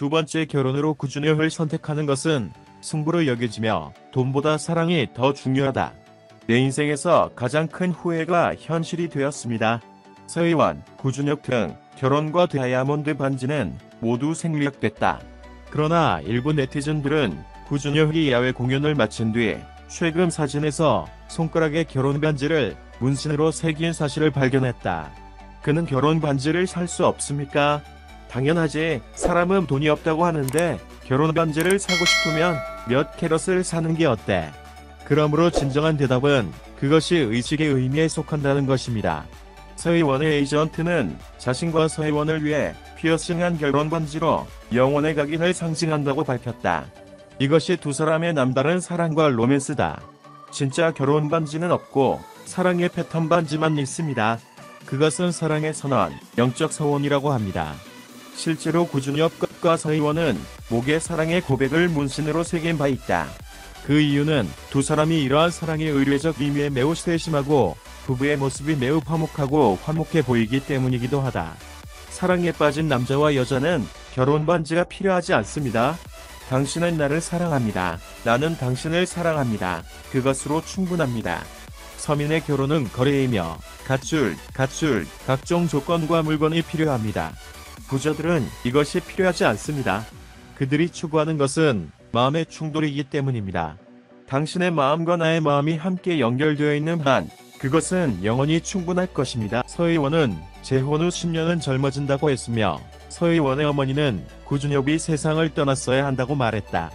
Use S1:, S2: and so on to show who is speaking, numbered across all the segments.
S1: 두 번째 결혼으로 구준혁을 선택하는 것은 승부로 여겨지며 돈보다 사랑이 더 중요하다. 내 인생에서 가장 큰 후회가 현실이 되었습니다. 서희원, 구준혁 등 결혼과 다이아몬드 반지는 모두 생략됐다. 그러나 일부 네티즌들은 구준혁이 야외 공연을 마친 뒤 최근 사진에서 손가락에 결혼 반지를 문신으로 새긴 사실을 발견했다. 그는 결혼 반지를 살 수 없습니까? 당연하지. 사람은 돈이 없다고 하는데 결혼 반지를 사고 싶으면 몇 캐럿을 사는 게 어때? 그러므로 진정한 대답은 그것이 의식의 의미에 속한다는 것입니다. 서희원의 에이전트는 자신과 서희원을 위해 피어싱한 결혼 반지로 영혼의 각인을 상징한다고 밝혔다. 이것이 두 사람의 남다른 사랑과 로맨스다. 진짜 결혼 반지는 없고 사랑의 패턴 반지만 있습니다. 그것은 사랑의 선언, 영적 서원이라고 합니다. 실제로 구준엽과 서희원은 목에 사랑의 고백을 문신으로 새긴 바 있다. 그 이유는 두 사람이 이러한 사랑의 의례적 의미에 매우 세심하고 부부의 모습이 매우 화목하고 화목해 보이기 때문이기도 하다. 사랑에 빠진 남자와 여자는 결혼 반지가 필요하지 않습니다. 당신은 나를 사랑합니다. 나는 당신을 사랑합니다. 그것으로 충분합니다. 서민의 결혼은 거래이며 가출, 가출, 각종 조건과 물건이 필요합니다. 부자들은 이것이 필요하지 않습니다. 그들이 추구하는 것은 마음의 충돌이기 때문입니다. 당신의 마음과 나의 마음이 함께 연결되어 있는 한 그것은 영원히 충분할 것입니다. 서희원은 재혼 후 10년은 젊어진다고 했으며 서희원의 어머니는 구준엽이 세상을 떠났어야 한다고 말했다.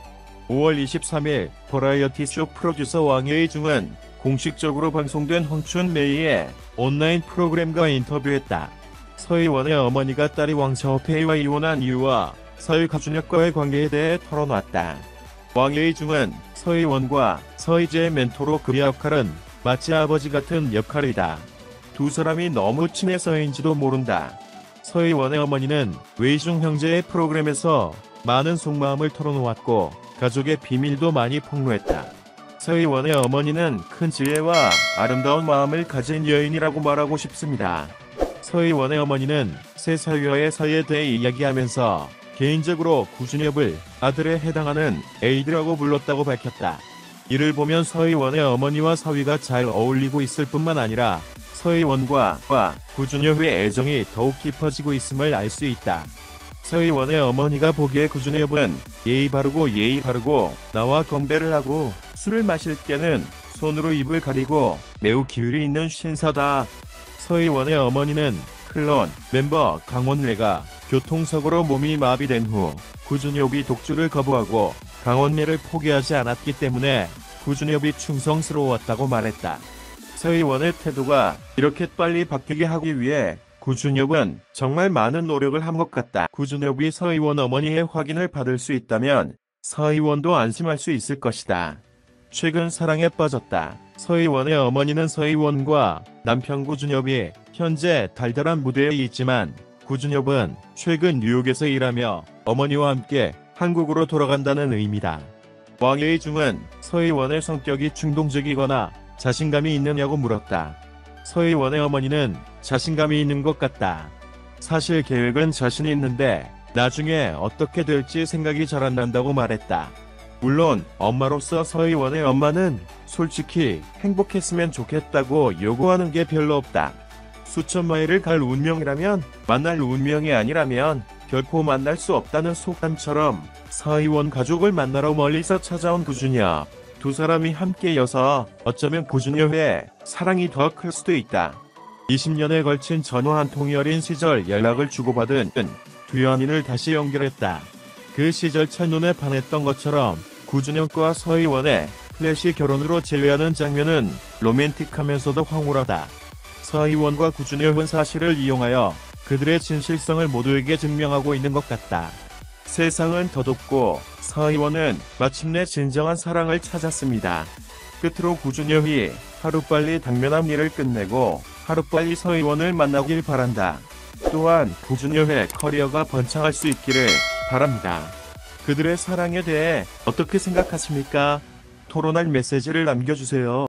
S1: 5월 23일 버라이어티 쇼 프로듀서 왕여의 중은 공식적으로 방송된 황춘 메이의 온라인 프로그램과 인터뷰했다. 서희원의 어머니가 딸이 왕샤오페이와 이혼한 이유와 서희 가준혁과의 관계에 대해 털어놨다. 왕예의 중은 서희원과 서희재의 멘토로 그의 역할은 마치 아버지 같은 역할이다. 두 사람이 너무 친해서인지도 모른다. 서희원의 어머니는 웨이중 형제의 프로그램에서 많은 속마음을 털어놓았고 가족의 비밀도 많이 폭로했다. 서희원의 어머니는 큰 지혜와 아름다운 마음을 가진 여인이라고 말하고 싶습니다. 서희원의 어머니는 세 사위와의 사이에 대해 이야기하면서 개인적으로 구준엽을 아들에 해당하는 에이드라고 불렀다고 밝혔다. 이를 보면 서희원의 어머니와 사위가 잘 어울리고 있을 뿐만 아니라 서희원과 구준엽의 애정이 더욱 깊어지고 있음을 알 수 있다. 서희원의 어머니가 보기에 구준엽은 예의 바르고 예의 바르고 나와 건배를 하고 술을 마실 때는 손으로 입을 가리고 매우 기울이 있는 신사다. 서희원의 어머니는 클론 멤버 강원래가 교통사고로 몸이 마비된 후 구준엽이 독주를 거부하고 강원래를 포기하지 않았기 때문에 구준엽이 충성스러웠다고 말했다. 서희원의 태도가 이렇게 빨리 바뀌게 하기 위해 구준엽은 정말 많은 노력을 한 것 같다. 구준엽이 서희원 어머니의 확인을 받을 수 있다면 서희원도 안심할 수 있을 것이다. 최근 사랑에 빠졌다. 서희원의 어머니는 서희원과 남편 구준엽이 현재 달달한 무대에 있지만 구준엽은 최근 뉴욕에서 일하며 어머니와 함께 한국으로 돌아간다는 의미다. 왕예의 중은 서희원의 성격이 충동적이거나 자신감이 있느냐고 물었다. 서희원의 어머니는 자신감이 있는 것 같다. 사실 계획은 자신이 있는데 나중에 어떻게 될지 생각이 잘 안 난다고 말했다. 물론 엄마로서 서희원의 엄마는 솔직히 행복했으면 좋겠다고 요구하는 게 별로 없다. 수천 마일을 갈 운명이라면 만날 운명이 아니라면 결코 만날 수 없다는 속담처럼 서희원 가족을 만나러 멀리서 찾아온 구준엽 두 사람이 함께여서 어쩌면 구준엽의 사랑이 더 클 수도 있다. 20년에 걸친 전화 한 통이 어린 시절 연락을 주고받은 두 연인을 다시 연결했다. 그 시절 첫눈에 반했던 것처럼 구준엽과 서희원의 플래시 결혼으로 재회하는 장면은 로맨틱하면서도 황홀하다. 서희원과 구준엽은 사실을 이용하여 그들의 진실성을 모두에게 증명하고 있는 것 같다. 세상은 덧없고 서희원은 마침내 진정한 사랑을 찾았습니다. 끝으로 구준엽이 하루빨리 당면한 일을 끝내고 하루빨리 서희원을 만나길 바란다. 또한 구준혁의 커리어가 번창할 수 있기를 바랍니다. 그들의 사랑에 대해 어떻게 생각하십니까? 토론할 메시지를 남겨주세요.